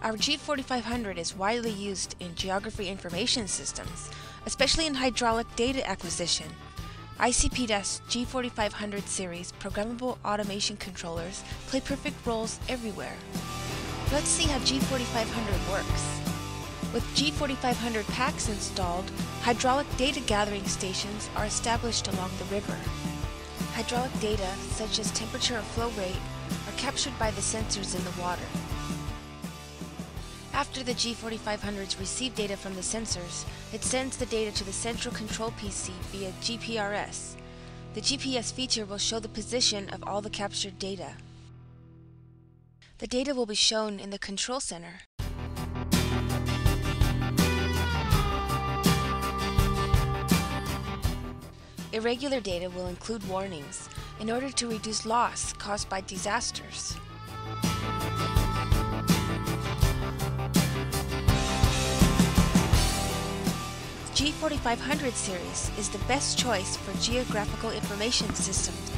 Our G4500 is widely used in geography information systems, especially in hydrologic data acquisition. ICP DAS G4500 series programmable automation controllers play perfect roles everywhere. Let's see how G4500 works. With G4500 PACs installed, hydrologic data gathering stations are established along the river. Hydrologic data, such as temperature or flow rate, are captured by the sensors in the water. After the G4500s receive data from the sensors, it sends the data to the central control PC via GPRS. The GPS feature will show the position of all the captured data. The data will be shown in the control center. Irregular data will include warnings in order to reduce loss caused by disasters. G4500 series is the best choice for geographical information systems